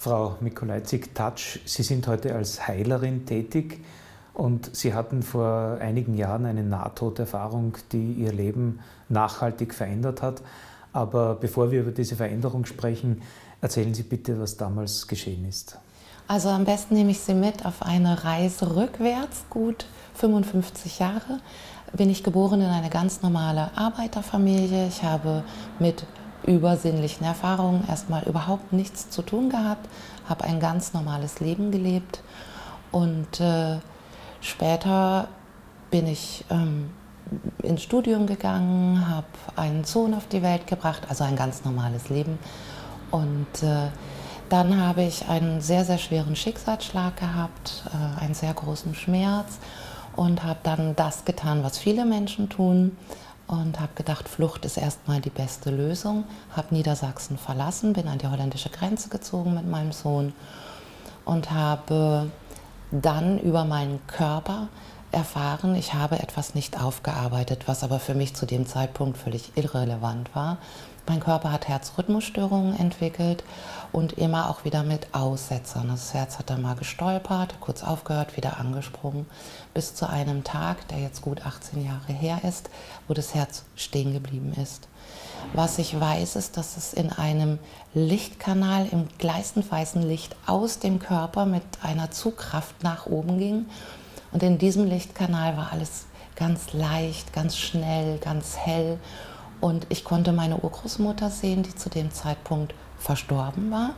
Frau Mikolajczyk-Tatsch, Sie sind heute als Heilerin tätig und Sie hatten vor einigen Jahren eine Nahtoderfahrung, die Ihr Leben nachhaltig verändert hat. Aber bevor wir über diese Veränderung sprechen, erzählen Sie bitte, was damals geschehen ist. Also am besten nehme ich Sie mit auf eine Reise rückwärts, gut 55 Jahre. Bin ich geboren in eine ganz normale Arbeiterfamilie. Ich habe mit übersinnlichen Erfahrungen erstmal überhaupt nichts zu tun gehabt, habe ein ganz normales Leben gelebt und äh, später bin ich ähm, ins Studium gegangen, habe einen Sohn auf die Welt gebracht, also ein ganz normales Leben und äh, dann habe ich einen sehr, sehr schweren Schicksalsschlag gehabt, äh, einen sehr großen Schmerz und habe dann das getan, was viele Menschen tun, und habe gedacht, Flucht ist erstmal die beste Lösung. Habe Niedersachsen verlassen, bin an die holländische Grenze gezogen mit meinem Sohn und habe dann über meinen Körper erfahren, ich habe etwas nicht aufgearbeitet, was aber für mich zu dem Zeitpunkt völlig irrelevant war. Mein Körper hat Herzrhythmusstörungen entwickelt und immer auch wieder mit Aussetzern. Das Herz hat dann mal gestolpert, kurz aufgehört, wieder angesprungen, bis zu einem Tag, der jetzt gut 18 Jahre her ist, wo das Herz stehen geblieben ist. Was ich weiß, ist, dass es in einem Lichtkanal im gleißend weißen Licht aus dem Körper mit einer Zugkraft nach oben ging. Und in diesem Lichtkanal war alles ganz leicht, ganz schnell, ganz hell. Und ich konnte meine Urgroßmutter sehen, die zu dem Zeitpunkt verstorben war.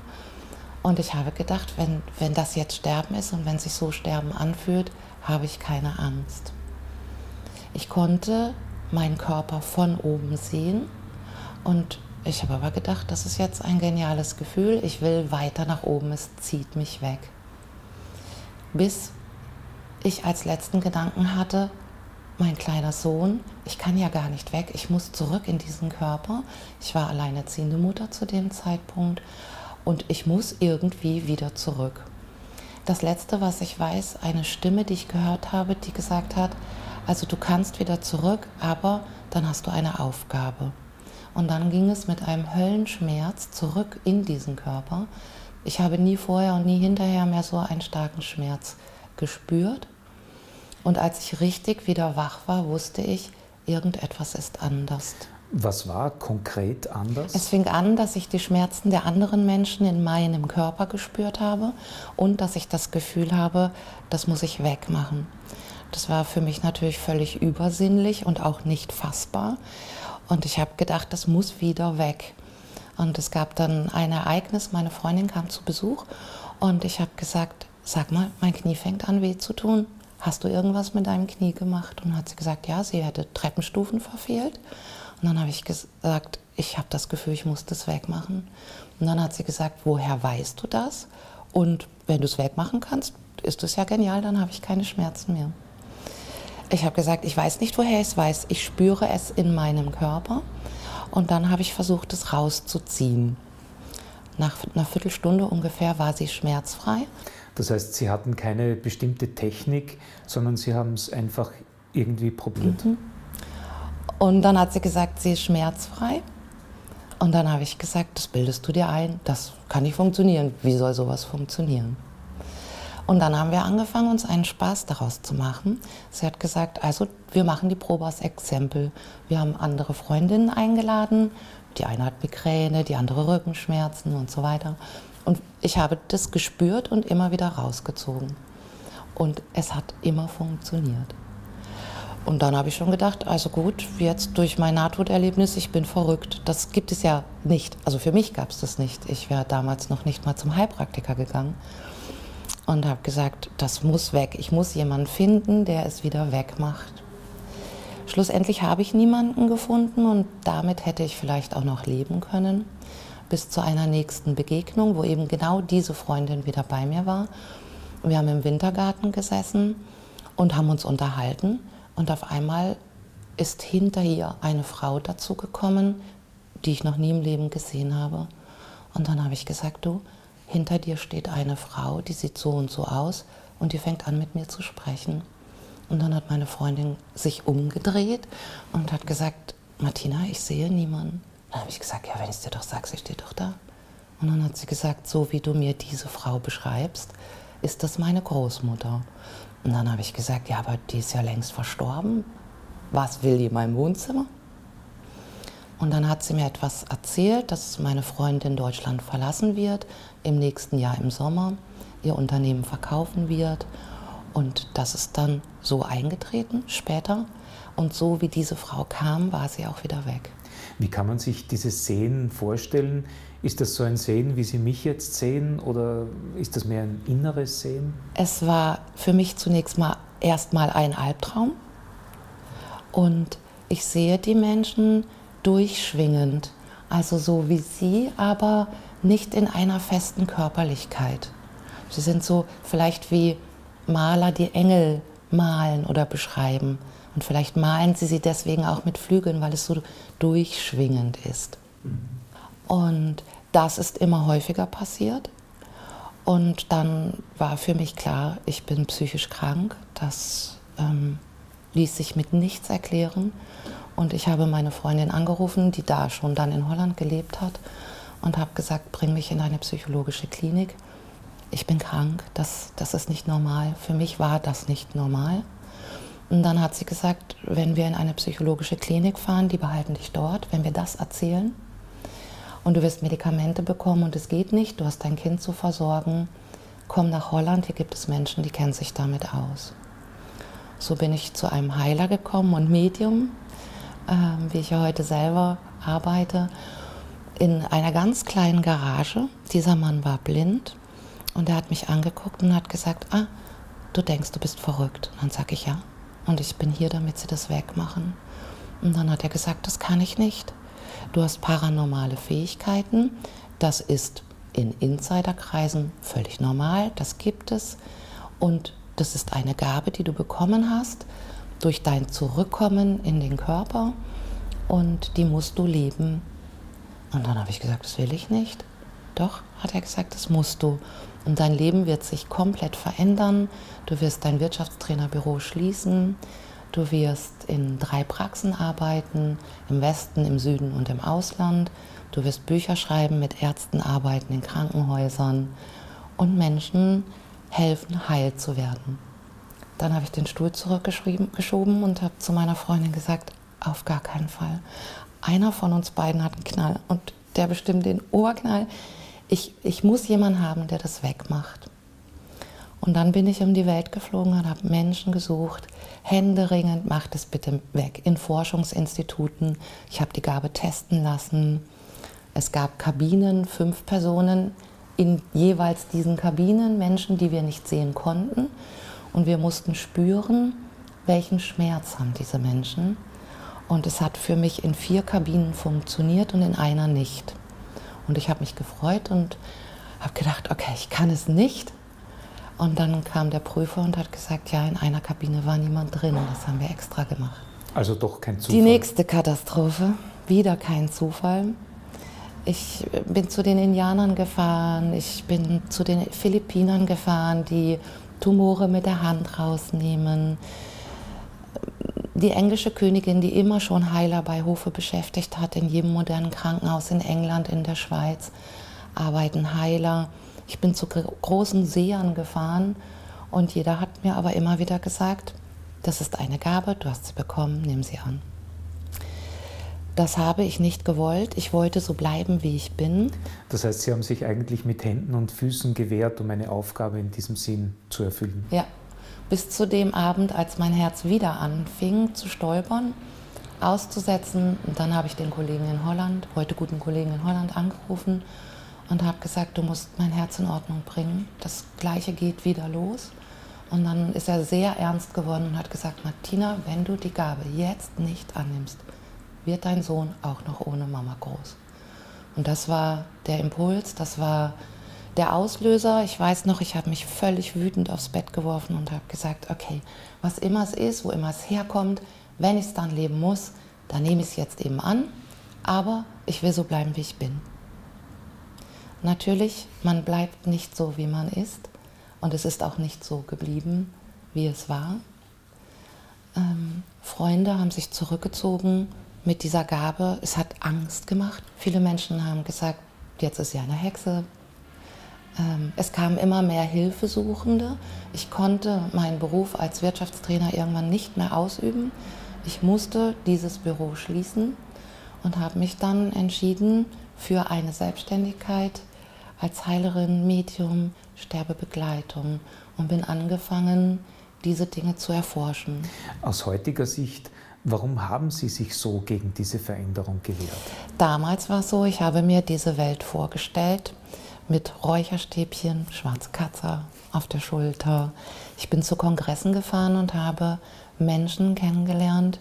Und ich habe gedacht, wenn, wenn das jetzt Sterben ist und wenn sich so Sterben anfühlt, habe ich keine Angst. Ich konnte meinen Körper von oben sehen und ich habe aber gedacht, das ist jetzt ein geniales Gefühl. Ich will weiter nach oben, es zieht mich weg. Bis ich als letzten Gedanken hatte, mein kleiner Sohn, ich kann ja gar nicht weg, ich muss zurück in diesen Körper. Ich war alleinerziehende Mutter zu dem Zeitpunkt und ich muss irgendwie wieder zurück. Das Letzte, was ich weiß, eine Stimme, die ich gehört habe, die gesagt hat, also du kannst wieder zurück, aber dann hast du eine Aufgabe. Und dann ging es mit einem Höllenschmerz zurück in diesen Körper. Ich habe nie vorher und nie hinterher mehr so einen starken Schmerz gespürt. Und als ich richtig wieder wach war, wusste ich, irgendetwas ist anders. Was war konkret anders? Es fing an, dass ich die Schmerzen der anderen Menschen in meinem Körper gespürt habe und dass ich das Gefühl habe, das muss ich wegmachen. Das war für mich natürlich völlig übersinnlich und auch nicht fassbar. Und ich habe gedacht, das muss wieder weg. Und es gab dann ein Ereignis, meine Freundin kam zu Besuch und ich habe gesagt, sag mal, mein Knie fängt an weh zu tun hast du irgendwas mit deinem Knie gemacht? Und hat sie gesagt, ja, sie hätte Treppenstufen verfehlt. Und dann habe ich gesagt, ich habe das Gefühl, ich muss das wegmachen. Und dann hat sie gesagt, woher weißt du das? Und wenn du es wegmachen kannst, ist das ja genial, dann habe ich keine Schmerzen mehr. Ich habe gesagt, ich weiß nicht, woher ich es weiß. Ich spüre es in meinem Körper. Und dann habe ich versucht, es rauszuziehen. Nach einer Viertelstunde ungefähr war sie schmerzfrei. Das heißt, Sie hatten keine bestimmte Technik, sondern Sie haben es einfach irgendwie probiert. Mhm. Und dann hat sie gesagt, sie ist schmerzfrei. Und dann habe ich gesagt, das bildest du dir ein, das kann nicht funktionieren. Wie soll sowas funktionieren? Und dann haben wir angefangen, uns einen Spaß daraus zu machen. Sie hat gesagt, also wir machen die Probe als Exempel. Wir haben andere Freundinnen eingeladen. Die eine hat Migräne, die andere Rückenschmerzen und so weiter. Und ich habe das gespürt und immer wieder rausgezogen. Und es hat immer funktioniert. Und dann habe ich schon gedacht, also gut, jetzt durch mein Nahtoderlebnis, ich bin verrückt. Das gibt es ja nicht. Also für mich gab es das nicht. Ich wäre damals noch nicht mal zum Heilpraktiker gegangen und habe gesagt, das muss weg. Ich muss jemanden finden, der es wieder wegmacht. Schlussendlich habe ich niemanden gefunden und damit hätte ich vielleicht auch noch leben können bis zu einer nächsten Begegnung, wo eben genau diese Freundin wieder bei mir war. Wir haben im Wintergarten gesessen und haben uns unterhalten und auf einmal ist hinter ihr eine Frau dazu gekommen, die ich noch nie im Leben gesehen habe. Und dann habe ich gesagt, du, hinter dir steht eine Frau, die sieht so und so aus und die fängt an mit mir zu sprechen. Und dann hat meine Freundin sich umgedreht und hat gesagt, Martina, ich sehe niemanden. Dann habe ich gesagt, ja, wenn ich es dir doch sage, sie steht doch da. Und dann hat sie gesagt, so wie du mir diese Frau beschreibst, ist das meine Großmutter. Und dann habe ich gesagt, ja, aber die ist ja längst verstorben. Was will die in meinem Wohnzimmer? Und dann hat sie mir etwas erzählt, dass meine Freundin Deutschland verlassen wird, im nächsten Jahr im Sommer ihr Unternehmen verkaufen wird. Und das ist dann so eingetreten später. Und so wie diese Frau kam, war sie auch wieder weg. Wie kann man sich dieses Sehen vorstellen? Ist das so ein Sehen, wie Sie mich jetzt sehen, oder ist das mehr ein inneres Sehen? Es war für mich zunächst mal erstmal ein Albtraum. Und ich sehe die Menschen durchschwingend, also so wie Sie, aber nicht in einer festen Körperlichkeit. Sie sind so vielleicht wie Maler, die Engel malen oder beschreiben. Und vielleicht malen sie sie deswegen auch mit Flügeln, weil es so durchschwingend ist. Und das ist immer häufiger passiert. Und dann war für mich klar, ich bin psychisch krank. Das ähm, ließ sich mit nichts erklären. Und ich habe meine Freundin angerufen, die da schon dann in Holland gelebt hat, und habe gesagt, bring mich in eine psychologische Klinik. Ich bin krank, das, das ist nicht normal. Für mich war das nicht normal. Und dann hat sie gesagt, wenn wir in eine psychologische Klinik fahren, die behalten dich dort, wenn wir das erzählen. Und du wirst Medikamente bekommen und es geht nicht, du hast dein Kind zu versorgen. Komm nach Holland, hier gibt es Menschen, die kennen sich damit aus. So bin ich zu einem Heiler gekommen und Medium, äh, wie ich ja heute selber arbeite, in einer ganz kleinen Garage. Dieser Mann war blind und er hat mich angeguckt und hat gesagt, ah, du denkst, du bist verrückt. Und dann sage ich ja und ich bin hier, damit sie das wegmachen. Und dann hat er gesagt, das kann ich nicht. Du hast paranormale Fähigkeiten, das ist in Insiderkreisen völlig normal, das gibt es und das ist eine Gabe, die du bekommen hast durch dein Zurückkommen in den Körper und die musst du leben. Und dann habe ich gesagt, das will ich nicht. Doch, hat er gesagt, das musst du. Und dein Leben wird sich komplett verändern. Du wirst dein Wirtschaftstrainerbüro schließen. Du wirst in drei Praxen arbeiten, im Westen, im Süden und im Ausland. Du wirst Bücher schreiben, mit Ärzten arbeiten, in Krankenhäusern und Menschen helfen, heil zu werden. Dann habe ich den Stuhl zurückgeschoben und habe zu meiner Freundin gesagt, auf gar keinen Fall. Einer von uns beiden hat einen Knall und der bestimmt den Oberknall ich, ich muss jemanden haben, der das wegmacht. Und dann bin ich um die Welt geflogen und habe Menschen gesucht, händeringend, macht es bitte weg, in Forschungsinstituten. Ich habe die Gabe testen lassen. Es gab Kabinen, fünf Personen in jeweils diesen Kabinen, Menschen, die wir nicht sehen konnten. Und wir mussten spüren, welchen Schmerz haben diese Menschen. Und es hat für mich in vier Kabinen funktioniert und in einer nicht. Und ich habe mich gefreut und habe gedacht, okay, ich kann es nicht. Und dann kam der Prüfer und hat gesagt, ja, in einer Kabine war niemand drin. Das haben wir extra gemacht. Also doch kein Zufall. Die nächste Katastrophe, wieder kein Zufall. Ich bin zu den Indianern gefahren, ich bin zu den Philippinern gefahren, die Tumore mit der Hand rausnehmen die englische Königin, die immer schon Heiler bei Hofe beschäftigt hat, in jedem modernen Krankenhaus in England, in der Schweiz, arbeiten Heiler. Ich bin zu großen Sehern gefahren und jeder hat mir aber immer wieder gesagt, das ist eine Gabe, du hast sie bekommen, nimm sie an. Das habe ich nicht gewollt. Ich wollte so bleiben, wie ich bin. Das heißt, Sie haben sich eigentlich mit Händen und Füßen gewehrt, um eine Aufgabe in diesem Sinn zu erfüllen. Ja, bis zu dem Abend, als mein Herz wieder anfing zu stolpern, auszusetzen. Und dann habe ich den Kollegen in Holland, heute guten Kollegen in Holland, angerufen und habe gesagt, du musst mein Herz in Ordnung bringen. Das Gleiche geht wieder los. Und dann ist er sehr ernst geworden und hat gesagt, Martina, wenn du die Gabe jetzt nicht annimmst, wird dein Sohn auch noch ohne Mama groß. Und das war der Impuls, das war der Auslöser, ich weiß noch, ich habe mich völlig wütend aufs Bett geworfen und habe gesagt, okay, was immer es ist, wo immer es herkommt, wenn ich es dann leben muss, dann nehme ich es jetzt eben an, aber ich will so bleiben, wie ich bin. Natürlich, man bleibt nicht so, wie man ist und es ist auch nicht so geblieben, wie es war. Ähm, Freunde haben sich zurückgezogen mit dieser Gabe. Es hat Angst gemacht. Viele Menschen haben gesagt, jetzt ist sie eine Hexe. Ähm, es kamen immer mehr Hilfesuchende. Ich konnte meinen Beruf als Wirtschaftstrainer irgendwann nicht mehr ausüben. Ich musste dieses Büro schließen und habe mich dann entschieden für eine Selbstständigkeit als Heilerin, Medium, Sterbebegleitung und bin angefangen, diese Dinge zu erforschen. Aus heutiger Sicht, warum haben Sie sich so gegen diese Veränderung gewehrt? Damals war es so, ich habe mir diese Welt vorgestellt mit Räucherstäbchen, Schwarzkatzer auf der Schulter. Ich bin zu Kongressen gefahren und habe Menschen kennengelernt,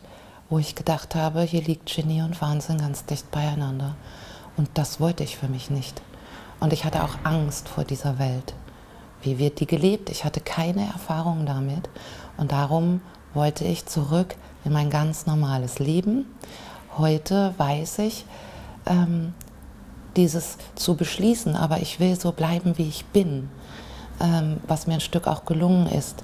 wo ich gedacht habe, hier liegt Genie und Wahnsinn ganz dicht beieinander. Und das wollte ich für mich nicht. Und ich hatte auch Angst vor dieser Welt. Wie wird die gelebt? Ich hatte keine Erfahrung damit. Und darum wollte ich zurück in mein ganz normales Leben. Heute weiß ich, ähm, dieses zu beschließen, aber ich will so bleiben, wie ich bin, ähm, was mir ein Stück auch gelungen ist,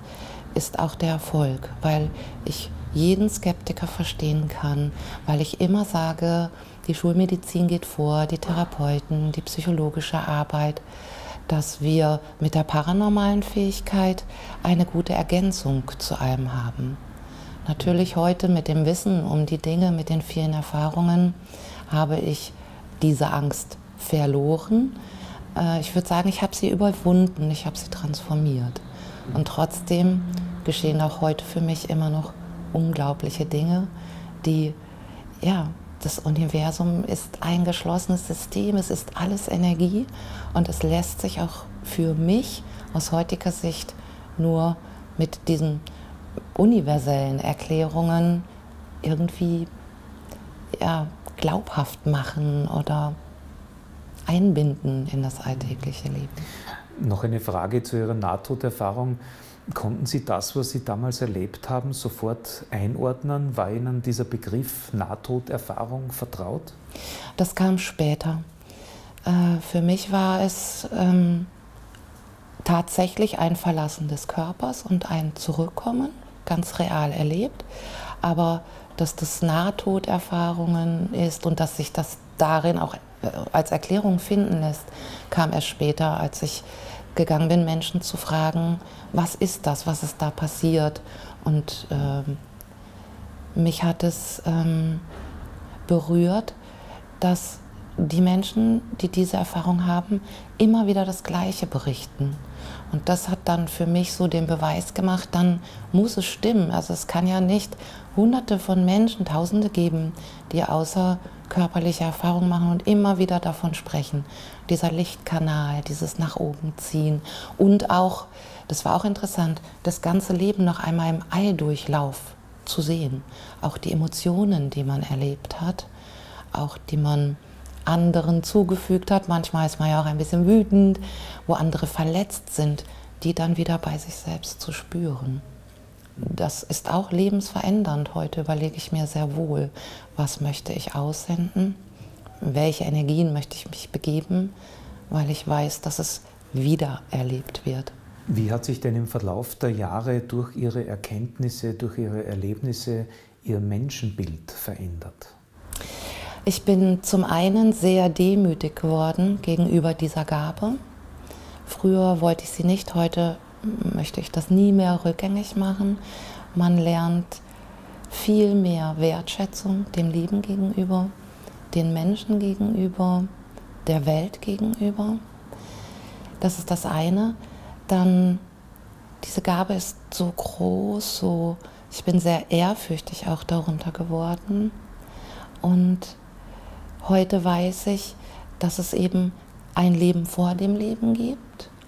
ist auch der Erfolg, weil ich jeden Skeptiker verstehen kann, weil ich immer sage, die Schulmedizin geht vor, die Therapeuten, die psychologische Arbeit, dass wir mit der paranormalen Fähigkeit eine gute Ergänzung zu allem haben. Natürlich heute mit dem Wissen um die Dinge, mit den vielen Erfahrungen, habe ich diese Angst verloren. Äh, ich würde sagen, ich habe sie überwunden, ich habe sie transformiert. Und trotzdem geschehen auch heute für mich immer noch unglaubliche Dinge, die, ja, das Universum ist ein geschlossenes System, es ist alles Energie und es lässt sich auch für mich aus heutiger Sicht nur mit diesen universellen Erklärungen irgendwie ja, glaubhaft machen oder einbinden in das alltägliche Leben. Noch eine Frage zu Ihrer Nahtoderfahrung. Konnten Sie das, was Sie damals erlebt haben, sofort einordnen? War Ihnen dieser Begriff Nahtoderfahrung vertraut? Das kam später. Äh, für mich war es ähm, tatsächlich ein Verlassen des Körpers und ein Zurückkommen, ganz real erlebt. Aber dass das Nahtoderfahrungen ist und dass sich das darin auch äh, als Erklärung finden lässt, kam erst später, als ich gegangen bin, Menschen zu fragen, was ist das, was ist da passiert. Und ähm, mich hat es ähm, berührt, dass die Menschen, die diese Erfahrung haben, immer wieder das Gleiche berichten. Und das hat dann für mich so den Beweis gemacht, dann muss es stimmen. Also es kann ja nicht hunderte von Menschen, tausende geben, die außer körperliche Erfahrungen machen und immer wieder davon sprechen. Dieser Lichtkanal, dieses nach oben ziehen und auch, das war auch interessant, das ganze Leben noch einmal im Alldurchlauf zu sehen. Auch die Emotionen, die man erlebt hat, auch die man anderen zugefügt hat. Manchmal ist man ja auch ein bisschen wütend, wo andere verletzt sind, die dann wieder bei sich selbst zu spüren. Das ist auch lebensverändernd. Heute überlege ich mir sehr wohl, was möchte ich aussenden, welche Energien möchte ich mich begeben, weil ich weiß, dass es wieder erlebt wird. Wie hat sich denn im Verlauf der Jahre durch Ihre Erkenntnisse, durch Ihre Erlebnisse Ihr Menschenbild verändert? Ich bin zum einen sehr demütig geworden gegenüber dieser Gabe. Früher wollte ich sie nicht, heute möchte ich das nie mehr rückgängig machen. Man lernt viel mehr Wertschätzung dem Leben gegenüber, den Menschen gegenüber, der Welt gegenüber. Das ist das eine. Dann diese Gabe ist so groß, so ich bin sehr ehrfürchtig auch darunter geworden und Heute weiß ich, dass es eben ein Leben vor dem Leben gibt,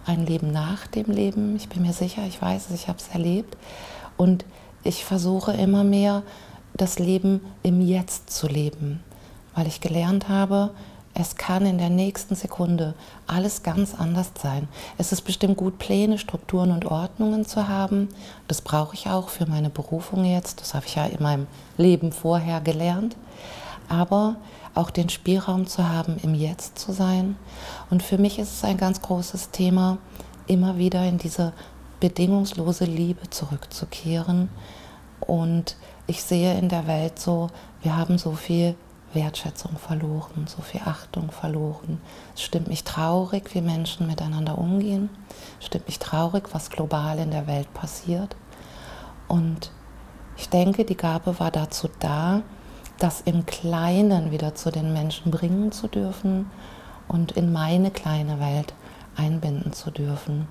ein Leben nach dem Leben. Ich bin mir sicher, ich weiß es, ich habe es erlebt. Und ich versuche immer mehr, das Leben im Jetzt zu leben, weil ich gelernt habe, es kann in der nächsten Sekunde alles ganz anders sein. Es ist bestimmt gut, Pläne, Strukturen und Ordnungen zu haben. Das brauche ich auch für meine Berufung jetzt. Das habe ich ja in meinem Leben vorher gelernt. Aber auch den Spielraum zu haben, im Jetzt zu sein. Und für mich ist es ein ganz großes Thema, immer wieder in diese bedingungslose Liebe zurückzukehren. Und ich sehe in der Welt so, wir haben so viel Wertschätzung verloren, so viel Achtung verloren. Es stimmt mich traurig, wie Menschen miteinander umgehen. Es stimmt mich traurig, was global in der Welt passiert. Und ich denke, die Gabe war dazu da, das im Kleinen wieder zu den Menschen bringen zu dürfen und in meine kleine Welt einbinden zu dürfen.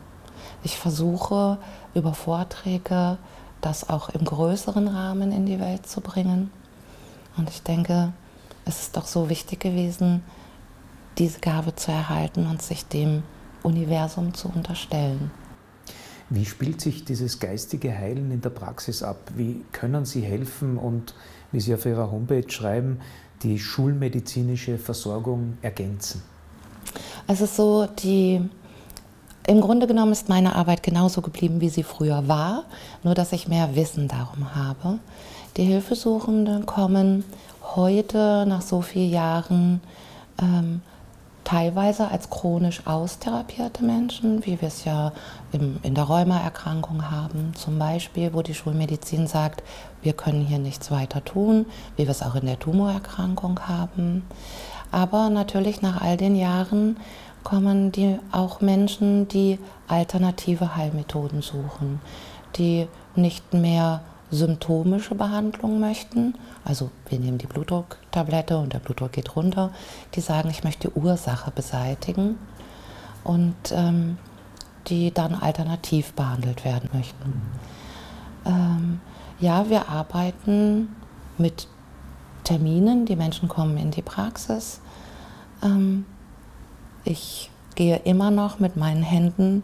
Ich versuche über Vorträge das auch im größeren Rahmen in die Welt zu bringen. Und ich denke, es ist doch so wichtig gewesen, diese Gabe zu erhalten und sich dem Universum zu unterstellen. Wie spielt sich dieses geistige Heilen in der Praxis ab? Wie können Sie helfen und, wie Sie auf Ihrer Homepage schreiben, die schulmedizinische Versorgung ergänzen? Ist so, die, im Grunde genommen ist meine Arbeit genauso geblieben, wie sie früher war, nur dass ich mehr Wissen darum habe. Die Hilfesuchenden kommen heute nach so vielen Jahren ähm, teilweise als chronisch austherapierte Menschen, wie wir es ja im, in der Rheumaerkrankung haben, zum Beispiel, wo die Schulmedizin sagt, wir können hier nichts weiter tun, wie wir es auch in der Tumorerkrankung haben. Aber natürlich nach all den Jahren kommen die auch Menschen, die alternative Heilmethoden suchen, die nicht mehr symptomische Behandlung möchten, also wir nehmen die Blutdrucktablette und der Blutdruck geht runter, die sagen, ich möchte die Ursache beseitigen und ähm, die dann alternativ behandelt werden möchten. Ähm, ja, wir arbeiten mit Terminen, die Menschen kommen in die Praxis. Ähm, ich gehe immer noch mit meinen Händen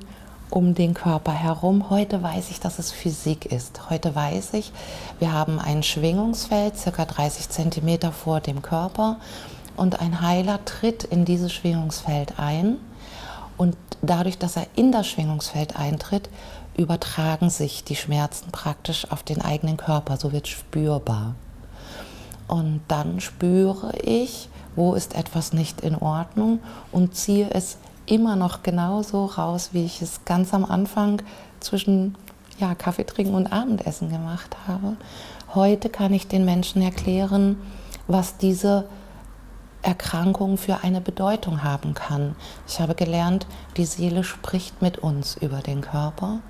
um den Körper herum. Heute weiß ich, dass es Physik ist. Heute weiß ich, wir haben ein Schwingungsfeld, circa 30 Zentimeter vor dem Körper, und ein Heiler tritt in dieses Schwingungsfeld ein. Und dadurch, dass er in das Schwingungsfeld eintritt, übertragen sich die Schmerzen praktisch auf den eigenen Körper. So wird spürbar. Und dann spüre ich, wo ist etwas nicht in Ordnung und ziehe es immer noch genauso raus, wie ich es ganz am Anfang zwischen ja, Kaffee trinken und Abendessen gemacht habe. Heute kann ich den Menschen erklären, was diese Erkrankung für eine Bedeutung haben kann. Ich habe gelernt, die Seele spricht mit uns über den Körper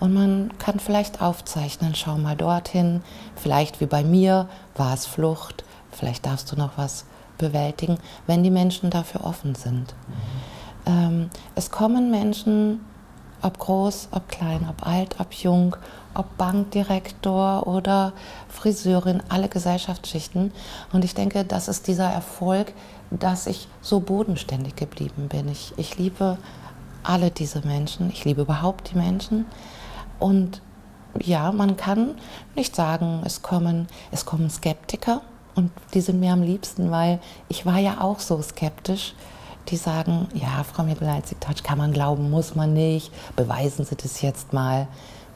und man kann vielleicht aufzeichnen, schau mal dorthin, vielleicht wie bei mir war es Flucht, vielleicht darfst du noch was bewältigen, wenn die Menschen dafür offen sind. Ähm, es kommen Menschen, ob groß, ob klein, ob alt, ob jung, ob Bankdirektor oder Friseurin, alle Gesellschaftsschichten. Und ich denke, das ist dieser Erfolg, dass ich so bodenständig geblieben bin. Ich, ich liebe alle diese Menschen, ich liebe überhaupt die Menschen. Und ja, man kann nicht sagen, es kommen, es kommen Skeptiker und die sind mir am liebsten, weil ich war ja auch so skeptisch die sagen, ja, Frau Mittelleizig-Touch kann man glauben, muss man nicht, beweisen Sie das jetzt mal.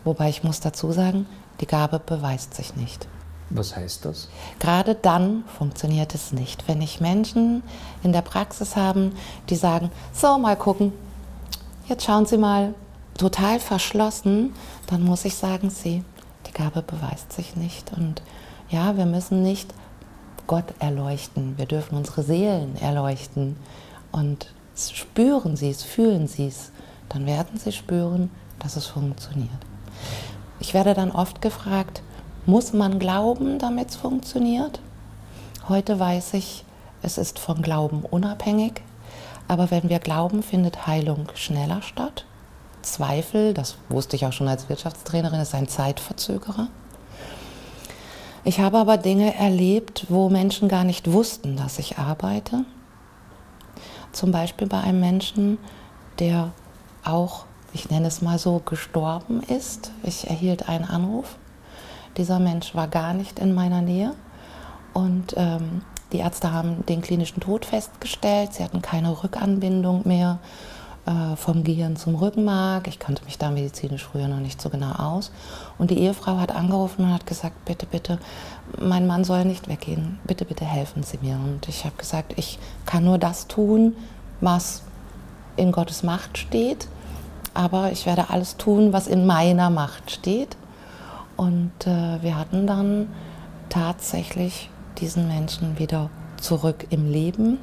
Wobei ich muss dazu sagen, die Gabe beweist sich nicht. Was heißt das? Gerade dann funktioniert es nicht. Wenn ich Menschen in der Praxis habe, die sagen, so mal gucken, jetzt schauen Sie mal, total verschlossen, dann muss ich sagen, Sie, die Gabe beweist sich nicht. Und ja, wir müssen nicht Gott erleuchten, wir dürfen unsere Seelen erleuchten und spüren Sie es, fühlen Sie es, dann werden Sie spüren, dass es funktioniert. Ich werde dann oft gefragt, muss man glauben, damit es funktioniert? Heute weiß ich, es ist von Glauben unabhängig, aber wenn wir glauben, findet Heilung schneller statt. Zweifel, das wusste ich auch schon als Wirtschaftstrainerin, ist ein Zeitverzögerer. Ich habe aber Dinge erlebt, wo Menschen gar nicht wussten, dass ich arbeite zum Beispiel bei einem Menschen, der auch, ich nenne es mal so, gestorben ist. Ich erhielt einen Anruf. Dieser Mensch war gar nicht in meiner Nähe und ähm, die Ärzte haben den klinischen Tod festgestellt. Sie hatten keine Rückanbindung mehr äh, vom Gehirn zum Rückenmark. Ich kannte mich da medizinisch früher noch nicht so genau aus. Und die Ehefrau hat angerufen und hat gesagt, bitte, bitte, mein Mann soll nicht weggehen. Bitte, bitte helfen Sie mir. Und ich habe gesagt, ich kann nur das tun, was in Gottes Macht steht. Aber ich werde alles tun, was in meiner Macht steht. Und äh, wir hatten dann tatsächlich diesen Menschen wieder zurück im Leben.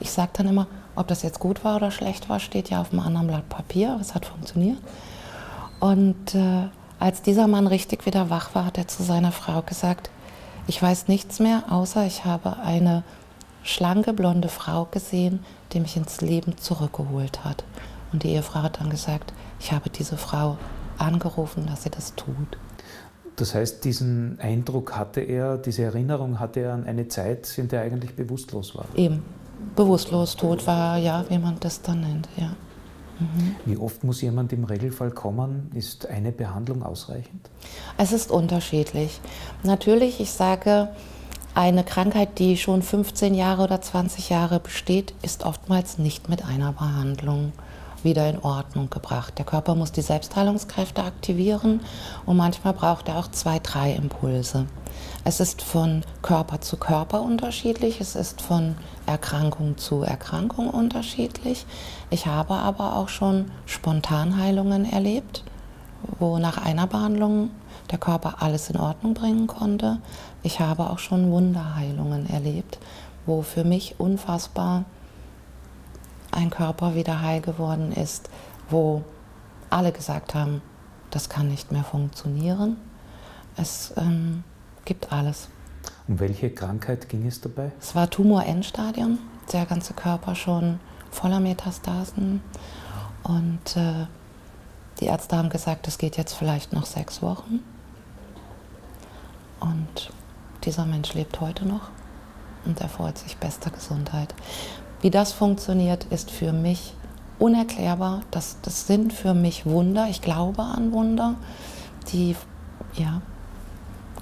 Ich sage dann immer, ob das jetzt gut war oder schlecht war, steht ja auf einem anderen Blatt Papier, es hat funktioniert. Und äh, als dieser Mann richtig wieder wach war, hat er zu seiner Frau gesagt, ich weiß nichts mehr, außer ich habe eine schlanke, blonde Frau gesehen, die mich ins Leben zurückgeholt hat. Und die Ehefrau hat dann gesagt, ich habe diese Frau angerufen, dass sie das tut. Das heißt, diesen Eindruck hatte er, diese Erinnerung hatte er an eine Zeit, in der er eigentlich bewusstlos war. Eben. Bewusstlos tot war, ja, wie man das dann nennt, ja. Mhm. Wie oft muss jemand im Regelfall kommen? Ist eine Behandlung ausreichend? Es ist unterschiedlich. Natürlich, ich sage, eine Krankheit, die schon 15 Jahre oder 20 Jahre besteht, ist oftmals nicht mit einer Behandlung wieder in Ordnung gebracht. Der Körper muss die Selbstheilungskräfte aktivieren und manchmal braucht er auch zwei, drei Impulse. Es ist von Körper zu Körper unterschiedlich, es ist von Erkrankung zu Erkrankung unterschiedlich. Ich habe aber auch schon Spontanheilungen erlebt, wo nach einer Behandlung der Körper alles in Ordnung bringen konnte. Ich habe auch schon Wunderheilungen erlebt, wo für mich unfassbar ein Körper wieder heil geworden ist, wo alle gesagt haben, das kann nicht mehr funktionieren. Es ähm, gibt alles. Um welche Krankheit ging es dabei? Es war Tumor-Endstadium, der ganze Körper schon voller Metastasen. Und äh, die Ärzte haben gesagt, es geht jetzt vielleicht noch sechs Wochen. Und dieser Mensch lebt heute noch und erfreut sich bester Gesundheit. Wie das funktioniert, ist für mich unerklärbar. Das, das sind für mich Wunder. Ich glaube an Wunder, die ja,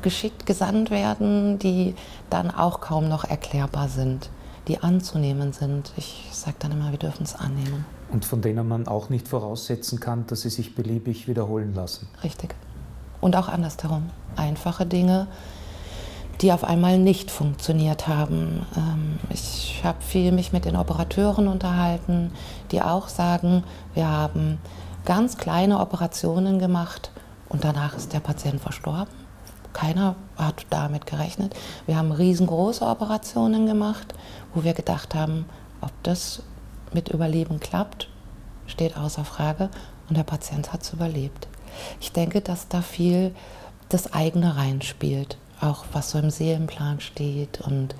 geschickt gesandt werden, die dann auch kaum noch erklärbar sind, die anzunehmen sind. Ich sage dann immer, wir dürfen es annehmen. Und von denen man auch nicht voraussetzen kann, dass sie sich beliebig wiederholen lassen. Richtig. Und auch andersherum. Einfache Dinge, die auf einmal nicht funktioniert haben. Ähm, ich habe viel mich mit den Operateuren unterhalten, die auch sagen, wir haben ganz kleine Operationen gemacht und danach ist der Patient verstorben. Keiner hat damit gerechnet. Wir haben riesengroße Operationen gemacht, wo wir gedacht haben, ob das mit Überleben klappt, steht außer Frage und der Patient hat es überlebt. Ich denke, dass da viel das eigene reinspielt auch was so im Seelenplan steht und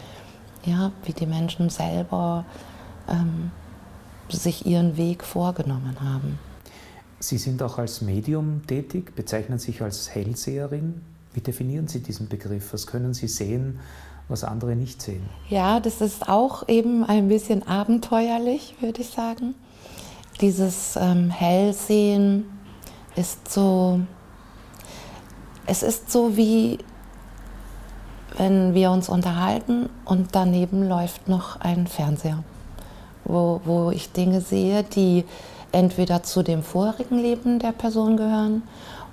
ja, wie die Menschen selber ähm, sich ihren Weg vorgenommen haben. Sie sind auch als Medium tätig, bezeichnen sich als Hellseherin. Wie definieren Sie diesen Begriff? Was können Sie sehen, was andere nicht sehen? Ja, das ist auch eben ein bisschen abenteuerlich, würde ich sagen. Dieses ähm, Hellsehen ist so, es ist so wie wenn wir uns unterhalten und daneben läuft noch ein Fernseher, wo, wo ich Dinge sehe, die entweder zu dem vorigen Leben der Person gehören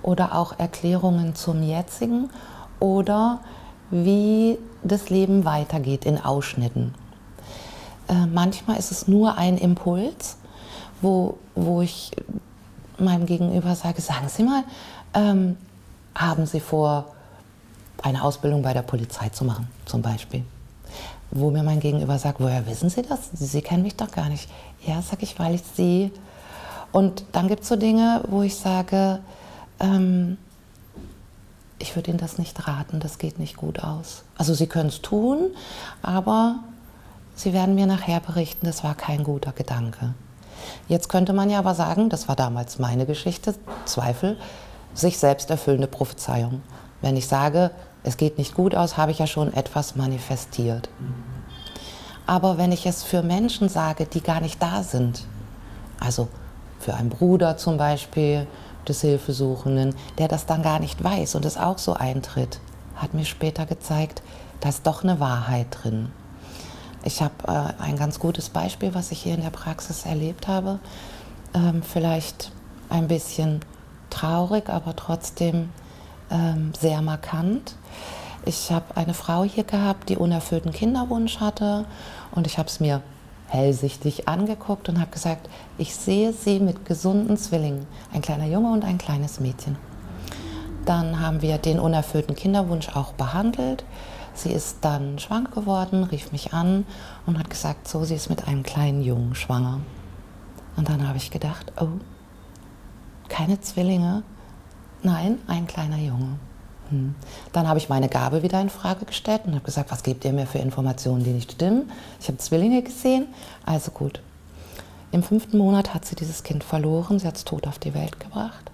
oder auch Erklärungen zum jetzigen oder wie das Leben weitergeht in Ausschnitten. Äh, manchmal ist es nur ein Impuls, wo, wo ich meinem Gegenüber sage, sagen Sie mal, ähm, haben Sie vor, eine Ausbildung bei der Polizei zu machen, zum Beispiel. Wo mir mein Gegenüber sagt, woher wissen Sie das? Sie kennen mich doch gar nicht. Ja, sag ich, weil ich Sie. Und dann gibt es so Dinge, wo ich sage, ähm, ich würde Ihnen das nicht raten, das geht nicht gut aus. Also Sie können es tun, aber Sie werden mir nachher berichten, das war kein guter Gedanke. Jetzt könnte man ja aber sagen, das war damals meine Geschichte, Zweifel, sich selbst erfüllende Prophezeiung. Wenn ich sage, es geht nicht gut aus, habe ich ja schon etwas manifestiert. Aber wenn ich es für Menschen sage, die gar nicht da sind, also für einen Bruder zum Beispiel des Hilfesuchenden, der das dann gar nicht weiß und es auch so eintritt, hat mir später gezeigt, da ist doch eine Wahrheit drin. Ich habe äh, ein ganz gutes Beispiel, was ich hier in der Praxis erlebt habe. Ähm, vielleicht ein bisschen traurig, aber trotzdem ähm, sehr markant. Ich habe eine Frau hier gehabt, die unerfüllten Kinderwunsch hatte und ich habe es mir hellsichtig angeguckt und habe gesagt, ich sehe sie mit gesunden Zwillingen, ein kleiner Junge und ein kleines Mädchen. Dann haben wir den unerfüllten Kinderwunsch auch behandelt. Sie ist dann schwanger geworden, rief mich an und hat gesagt, so, sie ist mit einem kleinen Jungen schwanger. Und dann habe ich gedacht, oh, keine Zwillinge, nein, ein kleiner Junge. Hm. Dann habe ich meine Gabe wieder in Frage gestellt und habe gesagt, was gebt ihr mir für Informationen, die nicht stimmen? Ich habe Zwillinge gesehen, also gut. Im fünften Monat hat sie dieses Kind verloren, sie hat es tot auf die Welt gebracht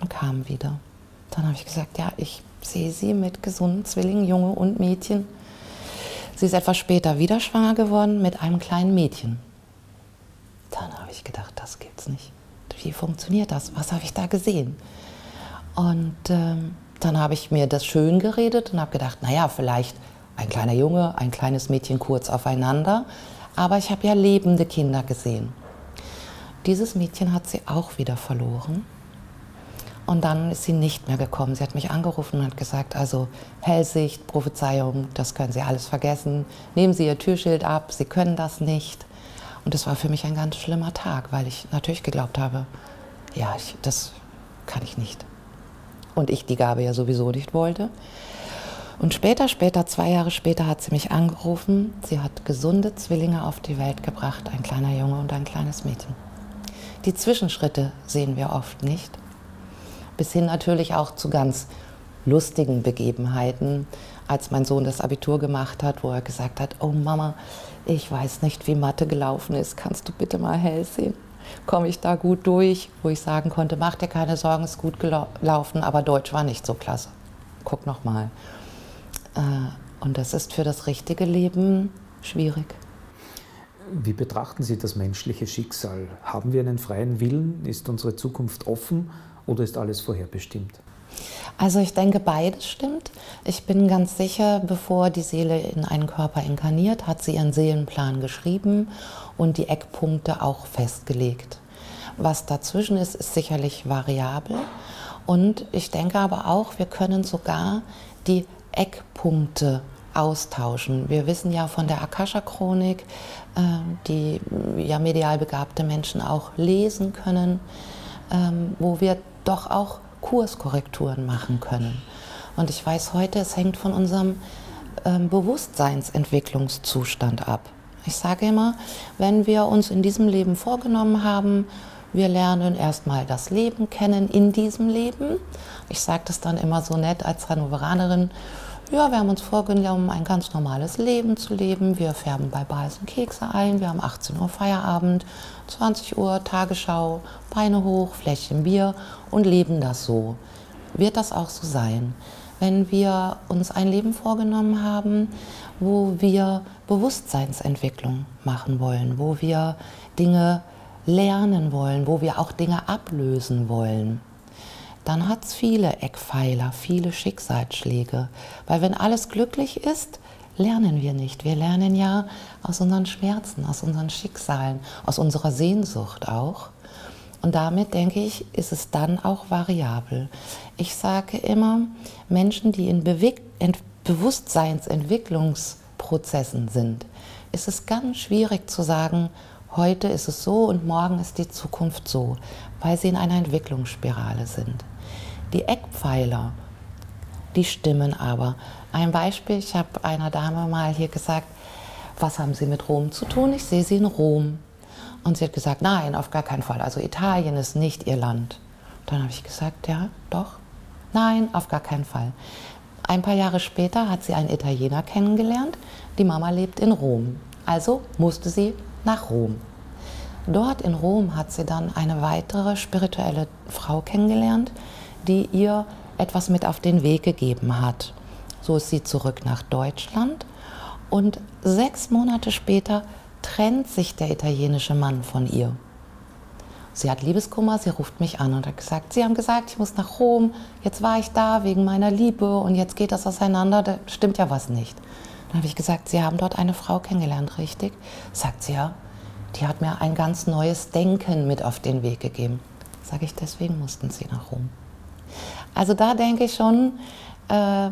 und kam wieder. Dann habe ich gesagt, ja, ich sehe sie mit gesunden Zwillingen, Junge und Mädchen. Sie ist etwas später wieder schwanger geworden mit einem kleinen Mädchen. Dann habe ich gedacht, das gibt's nicht. Wie funktioniert das? Was habe ich da gesehen? Und ähm, dann habe ich mir das schön geredet und habe gedacht, naja, vielleicht ein kleiner Junge, ein kleines Mädchen kurz aufeinander. Aber ich habe ja lebende Kinder gesehen. Dieses Mädchen hat sie auch wieder verloren. Und dann ist sie nicht mehr gekommen. Sie hat mich angerufen und hat gesagt, also Hellsicht, Prophezeiung, das können Sie alles vergessen. Nehmen Sie Ihr Türschild ab, Sie können das nicht. Und das war für mich ein ganz schlimmer Tag, weil ich natürlich geglaubt habe, ja, ich, das kann ich nicht. Und ich die Gabe ja sowieso nicht wollte. Und später, später, zwei Jahre später hat sie mich angerufen. Sie hat gesunde Zwillinge auf die Welt gebracht, ein kleiner Junge und ein kleines Mädchen. Die Zwischenschritte sehen wir oft nicht bis hin natürlich auch zu ganz lustigen Begebenheiten, als mein Sohn das Abitur gemacht hat, wo er gesagt hat, oh Mama, ich weiß nicht, wie Mathe gelaufen ist, kannst du bitte mal hell sehen? Komme ich da gut durch? Wo ich sagen konnte, mach dir keine Sorgen, ist gut gelaufen, aber Deutsch war nicht so klasse. Guck noch mal. Äh, und das ist für das richtige Leben schwierig. Wie betrachten Sie das menschliche Schicksal? Haben wir einen freien Willen? Ist unsere Zukunft offen oder ist alles vorherbestimmt? Also ich denke, beides stimmt. Ich bin ganz sicher, bevor die Seele in einen Körper inkarniert, hat sie ihren Seelenplan geschrieben und die Eckpunkte auch festgelegt. Was dazwischen ist, ist sicherlich variabel. Und ich denke aber auch, wir können sogar die Eckpunkte austauschen. Wir wissen ja von der Akasha-Chronik, äh, die ja medial begabte Menschen auch lesen können, ähm, wo wir doch auch Kurskorrekturen machen können. Und ich weiß heute, es hängt von unserem ähm, Bewusstseinsentwicklungszustand ab. Ich sage immer, wenn wir uns in diesem Leben vorgenommen haben, wir lernen erstmal das Leben kennen in diesem Leben. Ich sage das dann immer so nett als Hannoveranerin. Ja, wir haben uns vorgenommen, ein ganz normales Leben zu leben. Wir färben bei Balsen Kekse ein. Wir haben 18 Uhr Feierabend, 20 Uhr Tagesschau, Beine hoch, Fläschchen Bier und leben das so. Wird das auch so sein? Wenn wir uns ein Leben vorgenommen haben, wo wir Bewusstseinsentwicklung machen wollen, wo wir Dinge lernen wollen, wo wir auch Dinge ablösen wollen, dann hat es viele Eckpfeiler, viele Schicksalsschläge. Weil wenn alles glücklich ist, lernen wir nicht. Wir lernen ja aus unseren Schmerzen, aus unseren Schicksalen, aus unserer Sehnsucht auch. Und damit denke ich, ist es dann auch variabel. Ich sage immer, Menschen, die in Beweg Ent Bewusstseinsentwicklungsprozessen sind, ist es ganz schwierig zu sagen, heute ist es so und morgen ist die Zukunft so, weil sie in einer Entwicklungsspirale sind. Die Eckpfeiler, die stimmen aber. Ein Beispiel, ich habe einer Dame mal hier gesagt, was haben Sie mit Rom zu tun? Ich sehe Sie in Rom. Und sie hat gesagt, nein, auf gar keinen Fall. Also Italien ist nicht Ihr Land. Dann habe ich gesagt, ja, doch. Nein, auf gar keinen Fall. Ein paar Jahre später hat sie einen Italiener kennengelernt. Die Mama lebt in Rom. Also musste sie nach Rom. Dort in Rom hat sie dann eine weitere spirituelle Frau kennengelernt, die ihr etwas mit auf den Weg gegeben hat. So ist sie zurück nach Deutschland und sechs Monate später trennt sich der italienische Mann von ihr. Sie hat Liebeskummer, sie ruft mich an und hat gesagt, Sie haben gesagt, ich muss nach Rom, jetzt war ich da wegen meiner Liebe und jetzt geht das auseinander, da stimmt ja was nicht. Dann habe ich gesagt, Sie haben dort eine Frau kennengelernt, richtig? Sagt sie ja, die hat mir ein ganz neues Denken mit auf den Weg gegeben. Sage ich, deswegen mussten Sie nach Rom. Also da denke ich schon, äh,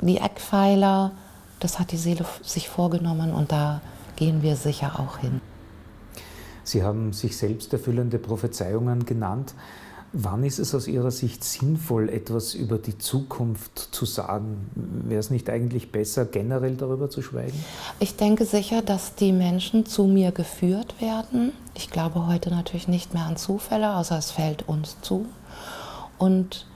die Eckpfeiler, das hat die Seele sich vorgenommen und da gehen wir sicher auch hin. Sie haben sich selbst erfüllende Prophezeiungen genannt. Wann ist es aus Ihrer Sicht sinnvoll, etwas über die Zukunft zu sagen? Wäre es nicht eigentlich besser, generell darüber zu schweigen? Ich denke sicher, dass die Menschen zu mir geführt werden. Ich glaube heute natürlich nicht mehr an Zufälle, außer es fällt uns zu. Und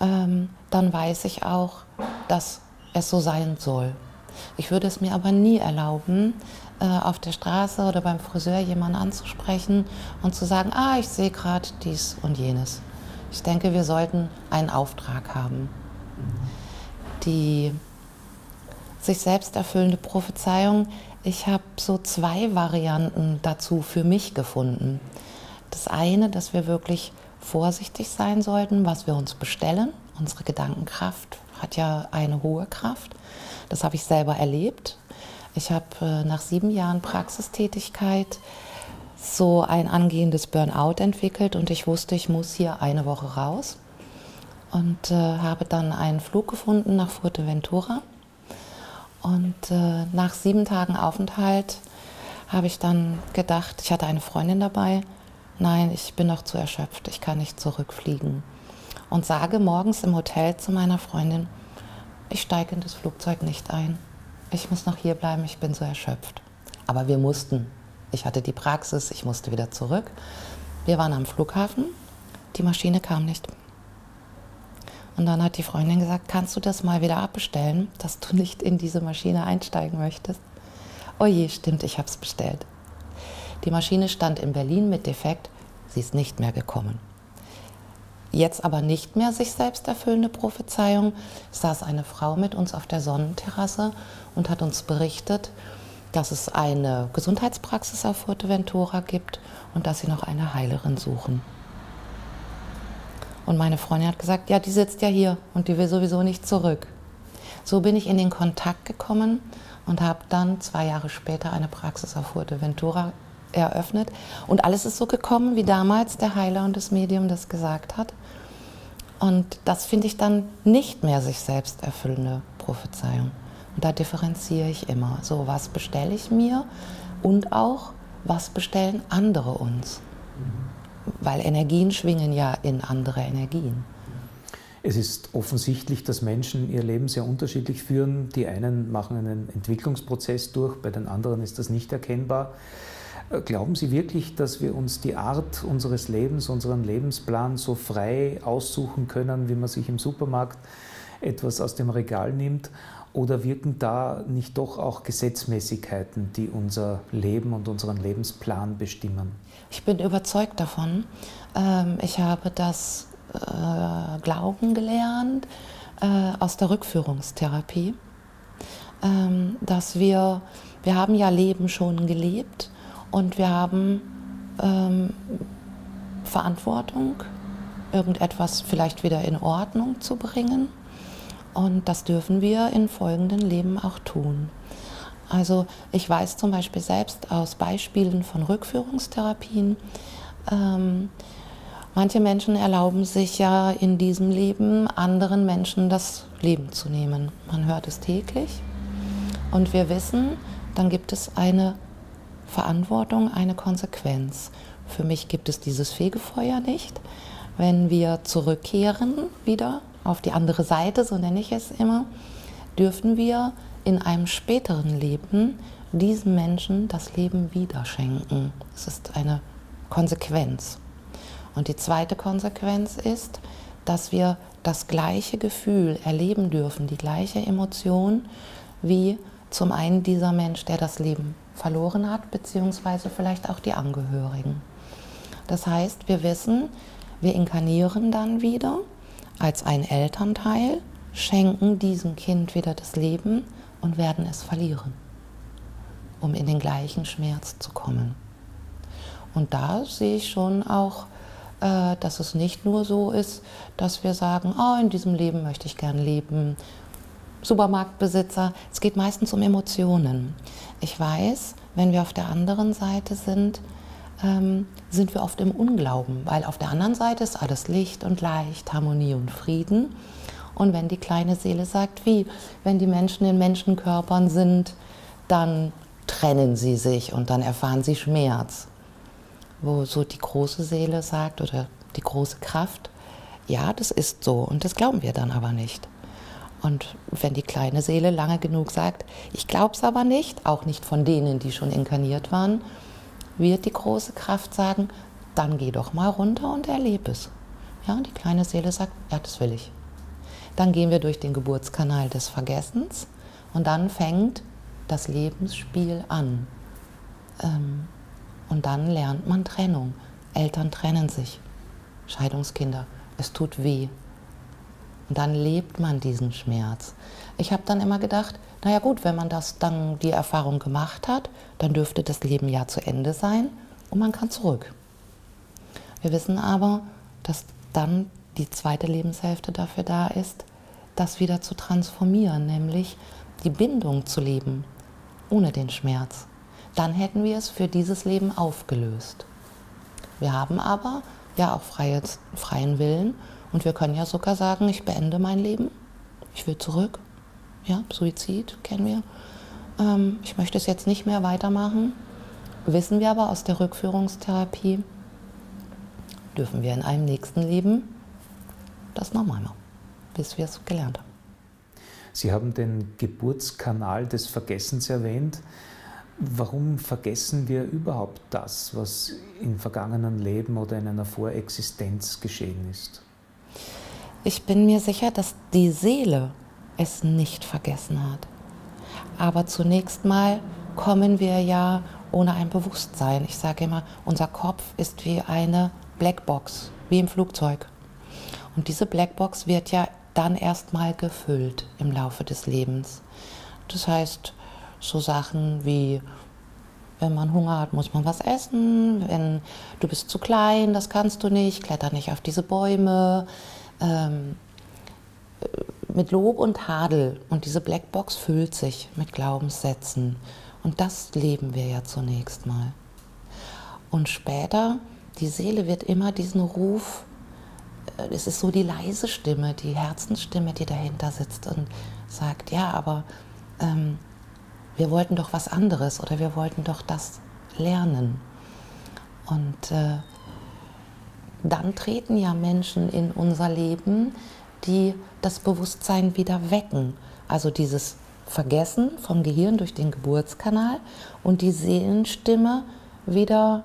ähm, dann weiß ich auch, dass es so sein soll. Ich würde es mir aber nie erlauben, äh, auf der Straße oder beim Friseur jemanden anzusprechen und zu sagen, ah, ich sehe gerade dies und jenes. Ich denke, wir sollten einen Auftrag haben. Die sich selbst erfüllende Prophezeiung, ich habe so zwei Varianten dazu für mich gefunden. Das eine, dass wir wirklich vorsichtig sein sollten, was wir uns bestellen. Unsere Gedankenkraft hat ja eine hohe Kraft. Das habe ich selber erlebt. Ich habe äh, nach sieben Jahren Praxistätigkeit so ein angehendes Burnout entwickelt und ich wusste, ich muss hier eine Woche raus und äh, habe dann einen Flug gefunden nach Fuerteventura. Und äh, nach sieben Tagen Aufenthalt habe ich dann gedacht, ich hatte eine Freundin dabei, nein, ich bin noch zu erschöpft, ich kann nicht zurückfliegen. Und sage morgens im Hotel zu meiner Freundin, ich steige in das Flugzeug nicht ein. Ich muss noch hier bleiben, ich bin so erschöpft. Aber wir mussten. Ich hatte die Praxis, ich musste wieder zurück. Wir waren am Flughafen, die Maschine kam nicht. Und dann hat die Freundin gesagt, kannst du das mal wieder abbestellen, dass du nicht in diese Maschine einsteigen möchtest? Oh je, stimmt, ich habe es bestellt. Die Maschine stand in Berlin mit Defekt, sie ist nicht mehr gekommen. Jetzt aber nicht mehr sich selbst erfüllende Prophezeiung, saß eine Frau mit uns auf der Sonnenterrasse und hat uns berichtet, dass es eine Gesundheitspraxis auf Fuerteventura gibt und dass sie noch eine Heilerin suchen. Und meine Freundin hat gesagt, ja, die sitzt ja hier und die will sowieso nicht zurück. So bin ich in den Kontakt gekommen und habe dann zwei Jahre später eine Praxis auf Fuerteventura eröffnet. Und alles ist so gekommen, wie damals der Heiler und das Medium das gesagt hat. Und das finde ich dann nicht mehr sich selbst erfüllende Prophezeiung. Und da differenziere ich immer. So, was bestelle ich mir und auch, was bestellen andere uns? Weil Energien schwingen ja in andere Energien. Es ist offensichtlich, dass Menschen ihr Leben sehr unterschiedlich führen. Die einen machen einen Entwicklungsprozess durch, bei den anderen ist das nicht erkennbar. Glauben Sie wirklich, dass wir uns die Art unseres Lebens, unseren Lebensplan so frei aussuchen können, wie man sich im Supermarkt etwas aus dem Regal nimmt? Oder wirken da nicht doch auch Gesetzmäßigkeiten, die unser Leben und unseren Lebensplan bestimmen? Ich bin überzeugt davon. Ähm, ich habe das äh, Glauben gelernt äh, aus der Rückführungstherapie, ähm, dass wir, wir haben ja Leben schon gelebt und wir haben ähm, Verantwortung, irgendetwas vielleicht wieder in Ordnung zu bringen. Und das dürfen wir in folgenden Leben auch tun. Also ich weiß zum Beispiel selbst aus Beispielen von Rückführungstherapien, ähm, manche Menschen erlauben sich ja in diesem Leben anderen Menschen das Leben zu nehmen. Man hört es täglich und wir wissen, dann gibt es eine Verantwortung eine Konsequenz. Für mich gibt es dieses Fegefeuer nicht. Wenn wir zurückkehren wieder auf die andere Seite, so nenne ich es immer, dürfen wir in einem späteren Leben diesem Menschen das Leben wieder schenken. Es ist eine Konsequenz. Und die zweite Konsequenz ist, dass wir das gleiche Gefühl erleben dürfen, die gleiche Emotion wie zum einen dieser Mensch, der das Leben verloren hat, beziehungsweise vielleicht auch die Angehörigen. Das heißt, wir wissen, wir inkarnieren dann wieder als ein Elternteil, schenken diesem Kind wieder das Leben und werden es verlieren, um in den gleichen Schmerz zu kommen. Und da sehe ich schon auch, äh, dass es nicht nur so ist, dass wir sagen, oh, in diesem Leben möchte ich gern leben Supermarktbesitzer. Es geht meistens um Emotionen. Ich weiß, wenn wir auf der anderen Seite sind, ähm, sind wir oft im Unglauben, weil auf der anderen Seite ist alles Licht und Leicht, Harmonie und Frieden. Und wenn die kleine Seele sagt, wie, wenn die Menschen in Menschenkörpern sind, dann trennen sie sich und dann erfahren sie Schmerz. Wo so die große Seele sagt oder die große Kraft. Ja, das ist so und das glauben wir dann aber nicht. Und wenn die kleine Seele lange genug sagt, ich glaube es aber nicht, auch nicht von denen, die schon inkarniert waren, wird die große Kraft sagen, dann geh doch mal runter und erlebe es. Ja, und die kleine Seele sagt, ja, das will ich. Dann gehen wir durch den Geburtskanal des Vergessens und dann fängt das Lebensspiel an. Ähm, und dann lernt man Trennung. Eltern trennen sich. Scheidungskinder. Es tut weh. Und dann lebt man diesen Schmerz. Ich habe dann immer gedacht, naja gut, wenn man das dann die Erfahrung gemacht hat, dann dürfte das Leben ja zu Ende sein und man kann zurück. Wir wissen aber, dass dann die zweite Lebenshälfte dafür da ist, das wieder zu transformieren, nämlich die Bindung zu leben, ohne den Schmerz. Dann hätten wir es für dieses Leben aufgelöst. Wir haben aber ja auch freies, freien Willen und wir können ja sogar sagen, ich beende mein Leben, ich will zurück. Ja, Suizid kennen wir. Ähm, ich möchte es jetzt nicht mehr weitermachen. Wissen wir aber aus der Rückführungstherapie, dürfen wir in einem nächsten Leben das nochmal machen, bis wir es gelernt haben. Sie haben den Geburtskanal des Vergessens erwähnt. Warum vergessen wir überhaupt das, was im vergangenen Leben oder in einer Vorexistenz geschehen ist? Ich bin mir sicher, dass die Seele es nicht vergessen hat. Aber zunächst mal kommen wir ja ohne ein Bewusstsein. Ich sage immer, unser Kopf ist wie eine Blackbox, wie im Flugzeug. Und diese Blackbox wird ja dann erstmal gefüllt im Laufe des Lebens. Das heißt, so Sachen wie, wenn man Hunger hat, muss man was essen, wenn du bist zu klein, das kannst du nicht, kletter nicht auf diese Bäume. Ähm, mit Lob und Tadel. Und diese Blackbox füllt sich mit Glaubenssätzen. Und das leben wir ja zunächst mal. Und später, die Seele wird immer diesen Ruf äh, es ist so die leise Stimme, die Herzensstimme, die dahinter sitzt und sagt, ja, aber ähm, wir wollten doch was anderes oder wir wollten doch das lernen. Und äh, dann treten ja Menschen in unser Leben, die das Bewusstsein wieder wecken. Also dieses Vergessen vom Gehirn durch den Geburtskanal und die Seelenstimme wieder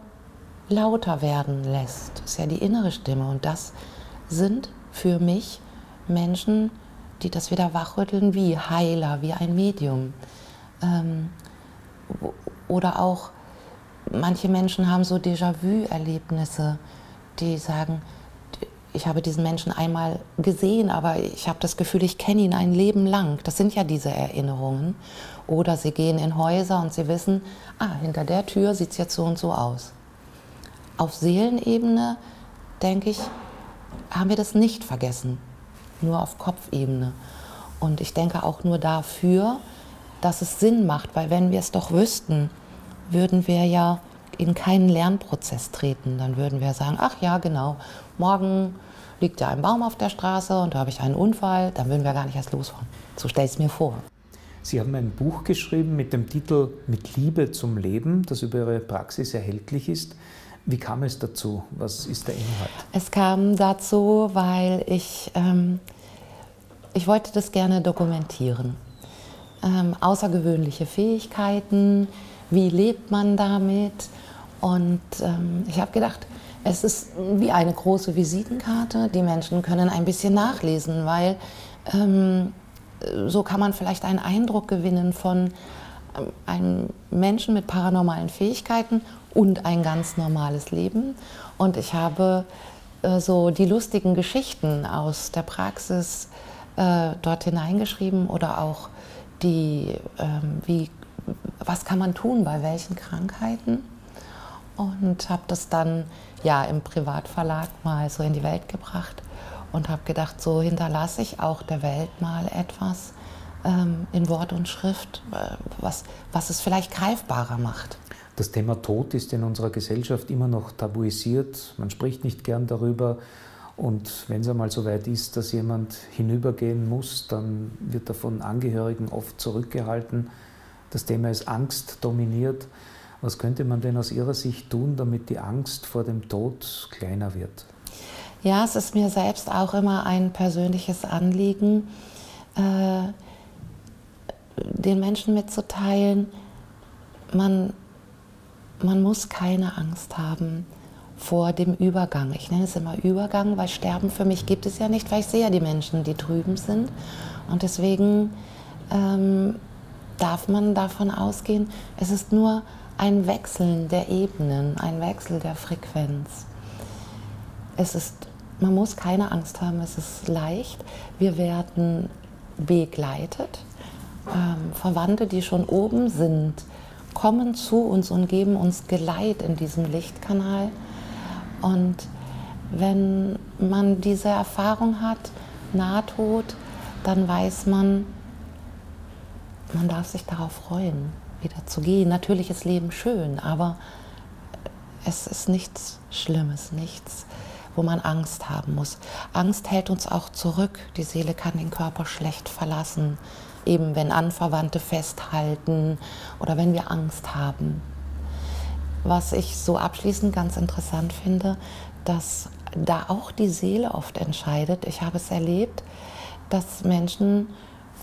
lauter werden lässt. Das ist ja die innere Stimme und das sind für mich Menschen, die das wieder wachrütteln wie Heiler, wie ein Medium. Ähm, oder auch manche Menschen haben so Déjà-vu-Erlebnisse, die sagen, ich habe diesen Menschen einmal gesehen, aber ich habe das Gefühl, ich kenne ihn ein Leben lang. Das sind ja diese Erinnerungen. Oder sie gehen in Häuser und sie wissen, ah, hinter der Tür sieht es jetzt so und so aus. Auf Seelenebene, denke ich, haben wir das nicht vergessen, nur auf Kopfebene. Und ich denke auch nur dafür, dass es Sinn macht, weil wenn wir es doch wüssten, würden wir ja in keinen Lernprozess treten. Dann würden wir sagen, ach ja, genau, morgen liegt ja ein Baum auf der Straße und da habe ich einen Unfall, dann würden wir gar nicht erst losfahren. So stelle ich es mir vor. Sie haben ein Buch geschrieben mit dem Titel Mit Liebe zum Leben, das über Ihre Praxis erhältlich ist. Wie kam es dazu? Was ist der Inhalt? Es kam dazu, weil ich, ähm, ich wollte das gerne dokumentieren. Ähm, außergewöhnliche Fähigkeiten, wie lebt man damit? Und ähm, ich habe gedacht, es ist wie eine große Visitenkarte. Die Menschen können ein bisschen nachlesen, weil ähm, so kann man vielleicht einen Eindruck gewinnen von ähm, einem Menschen mit paranormalen Fähigkeiten und ein ganz normales Leben. Und ich habe äh, so die lustigen Geschichten aus der Praxis äh, dort hineingeschrieben oder auch die, ähm, wie, was kann man tun bei welchen Krankheiten. Und habe das dann ja im Privatverlag mal so in die Welt gebracht und habe gedacht, so hinterlasse ich auch der Welt mal etwas ähm, in Wort und Schrift, äh, was, was es vielleicht greifbarer macht. Das Thema Tod ist in unserer Gesellschaft immer noch tabuisiert. Man spricht nicht gern darüber. Und wenn es einmal so weit ist, dass jemand hinübergehen muss, dann wird er von Angehörigen oft zurückgehalten. Das Thema ist Angst dominiert. Was könnte man denn aus Ihrer Sicht tun, damit die Angst vor dem Tod kleiner wird? Ja, es ist mir selbst auch immer ein persönliches Anliegen, äh, den Menschen mitzuteilen, man, man muss keine Angst haben vor dem Übergang. Ich nenne es immer Übergang, weil Sterben für mich gibt es ja nicht, weil ich sehe ja die Menschen, die drüben sind. Und deswegen ähm, darf man davon ausgehen, es ist nur ein Wechseln der Ebenen, ein Wechsel der Frequenz. Es ist, man muss keine Angst haben, es ist leicht. Wir werden begleitet. Ähm, Verwandte, die schon oben sind, kommen zu uns und geben uns Geleit in diesem Lichtkanal. Und wenn man diese Erfahrung hat, Nahtod, dann weiß man, man darf sich darauf freuen, wieder zu gehen. Natürlich ist Leben schön, aber es ist nichts Schlimmes, nichts, wo man Angst haben muss. Angst hält uns auch zurück. Die Seele kann den Körper schlecht verlassen, eben wenn Anverwandte festhalten oder wenn wir Angst haben. Was ich so abschließend ganz interessant finde, dass da auch die Seele oft entscheidet. Ich habe es erlebt, dass Menschen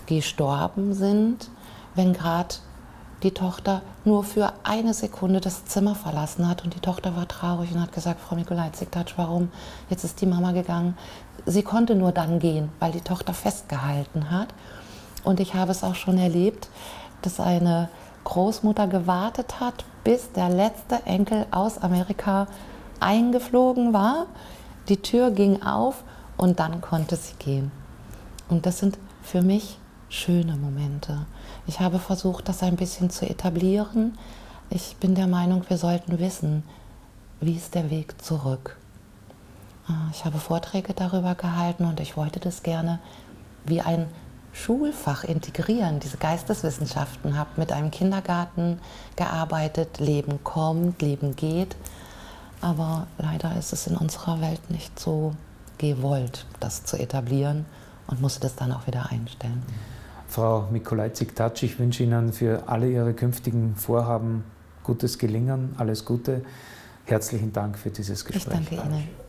gestorben sind, wenn gerade die Tochter nur für eine Sekunde das Zimmer verlassen hat und die Tochter war traurig und hat gesagt, Frau Mikolajczyk-Tatsch, warum? Jetzt ist die Mama gegangen. Sie konnte nur dann gehen, weil die Tochter festgehalten hat. Und ich habe es auch schon erlebt, dass eine Großmutter gewartet hat, bis der letzte Enkel aus Amerika eingeflogen war. Die Tür ging auf und dann konnte sie gehen. Und das sind für mich schöne Momente. Ich habe versucht, das ein bisschen zu etablieren. Ich bin der Meinung, wir sollten wissen, wie ist der Weg zurück. Ah, ich habe Vorträge darüber gehalten und ich wollte das gerne wie ein Schulfach integrieren, diese Geisteswissenschaften, habe mit einem Kindergarten gearbeitet, Leben kommt, Leben geht. Aber leider ist es in unserer Welt nicht so gewollt, das zu etablieren und musste das dann auch wieder einstellen. Frau Mikolajczyk-Tatsch, ich wünsche Ihnen für alle Ihre künftigen Vorhaben gutes Gelingen, alles Gute. Herzlichen Dank für dieses Gespräch. Ich danke Ihnen.